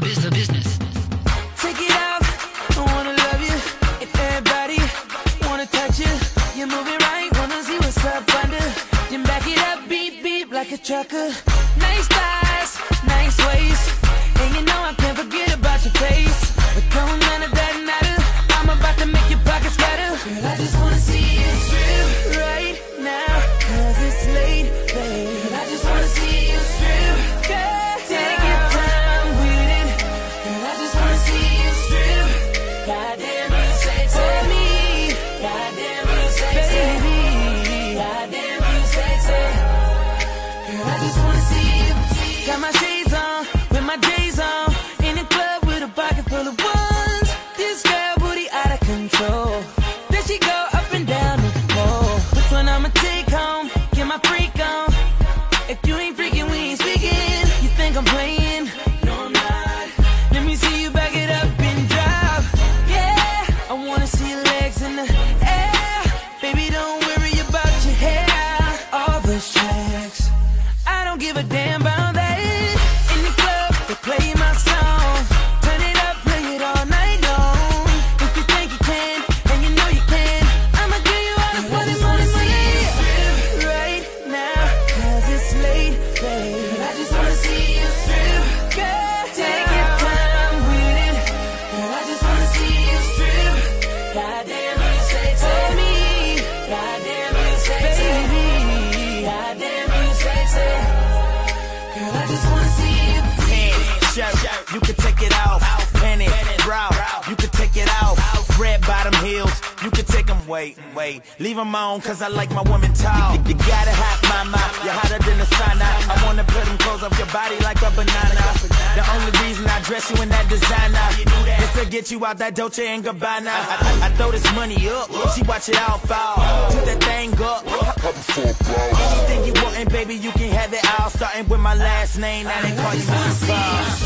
the business. Take it out, I wanna love you. And everybody wanna touch you. You right, wanna see what's up under. Back it up, beep beep like a trucker. Nice thighs, nice waist, and you know I can't forget about your face. But don't none of that matter. I'm about to make your pockets. Girl, I just wanna see you strip Got my shades on, with my J's on. In the club with a full of ones. This girl booty out of control. There she go up and down the pole. Which one I'ma take home? Get my freak on. If you ain't freaking, we ain't speaking. You think I'm playing? No, I'm not. Let me see you back it up and drop. Yeah, I wanna see your legs in the air. Baby, don't worry about your hair. All the. Don't give a damn about that. In the club, they play my song. Turn it up, play it all night long. If you think you can, and you know you can, I'ma give you all the what is on the Right now, cause it's late, babe. I just wanna see you strip. Girl, I just wanna see you. Pants, shirt, you can take it off. Penny, bra, you can take it off. Red bottom heels, you can take them. Wait, wait, leave them on, cause I like my woman tall. You, you got a hot mama, you're hotter than the sauna. I wanna put them clothes off your body like a banana. The only reason I dress you in that designer is to get you out that Dolce and Gabbana. I, I, I throw this money up, she watch it all fall. Toot that thing up. Anything you want, and baby, you can have it all. Starting with my last name, now they call you. Claus.